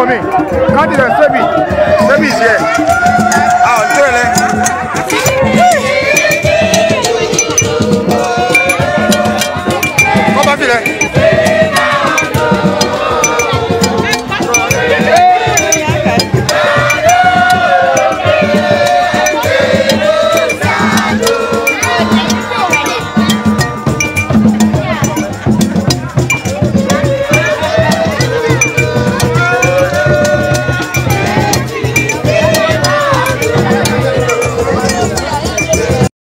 mọ̀ me. káàdì rẹ̀ me.